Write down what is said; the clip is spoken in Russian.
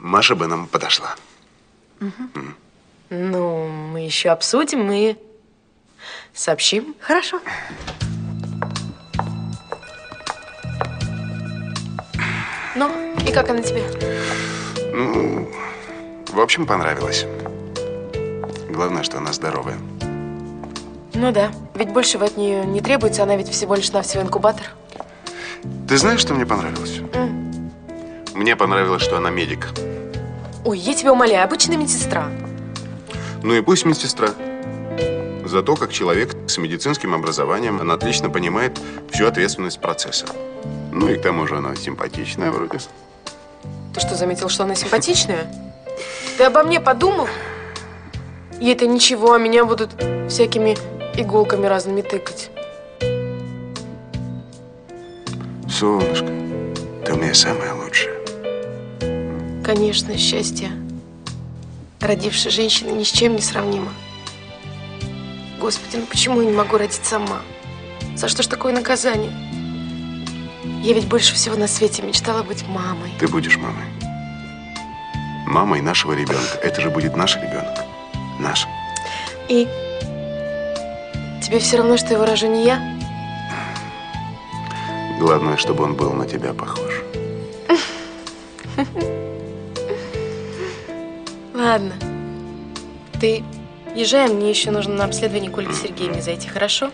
Маша бы нам подошла. Ну, мы еще обсудим и сообщим. Хорошо. Ну, и как она тебе? Ну, в общем, понравилось. Главное, что она здоровая. Ну да, ведь большего от нее не требуется, она ведь всего лишь навсего инкубатор. Ты знаешь, что мне понравилось? Мне понравилось, что она медик. Ой, я тебя умоляю, обычная медсестра. Ну и пусть медсестра. Зато, как человек с медицинским образованием, она отлично понимает всю ответственность процесса. Ну и к тому же она симпатичная вроде. Ты что, заметил, что она симпатичная? Ты обо мне подумал? ей это ничего, а меня будут всякими иголками разными тыкать. Солнышко, ты у меня лучшее. Конечно, счастье родившей женщины ни с чем не сравнимо. Господи, ну почему я не могу родить сама? За что ж такое наказание? Я ведь больше всего на свете мечтала быть мамой. Ты будешь мамой. Мамой нашего ребенка. Это же будет наш ребенок. Наш. И тебе все равно, что его рожу не я? Главное, чтобы он был на тебя похож. Ладно. Ты езжай, мне еще нужно на обследование к Ольге Сергеевне зайти, хорошо?